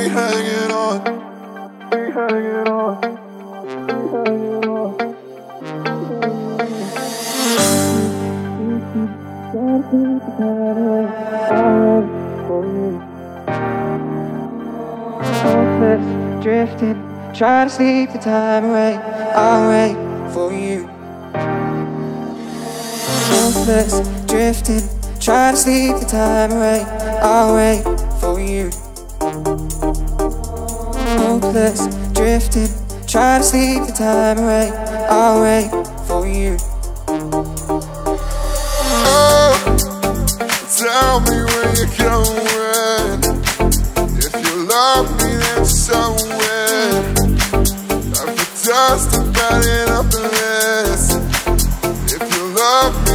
we hanging on. We hanging on. We hanging on. Hopeless, drifting, try to sleep the time away. I'll wait for you. Hopeless, drifting, try to sleep the time away. I'll wait for you restless, drifted Try to sleep the time away. I'll wait for you. Oh, Tell me where you're going. If you love me, then somewhere, I've just about it up the list If you love me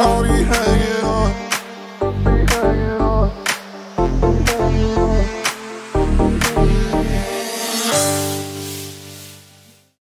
all these hanging.